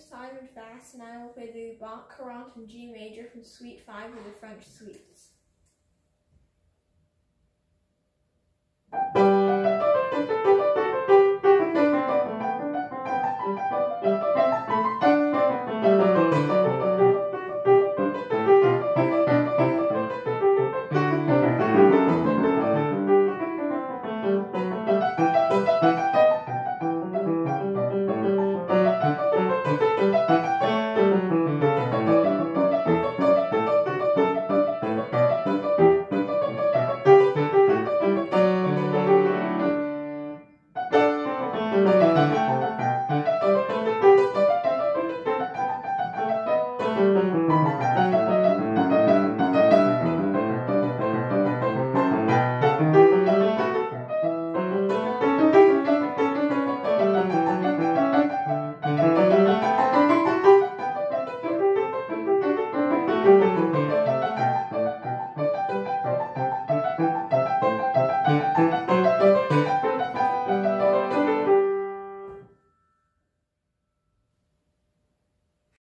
Simon Fass, and I will play the Bach Courante in G major from Suite 5 of the French Suites. Música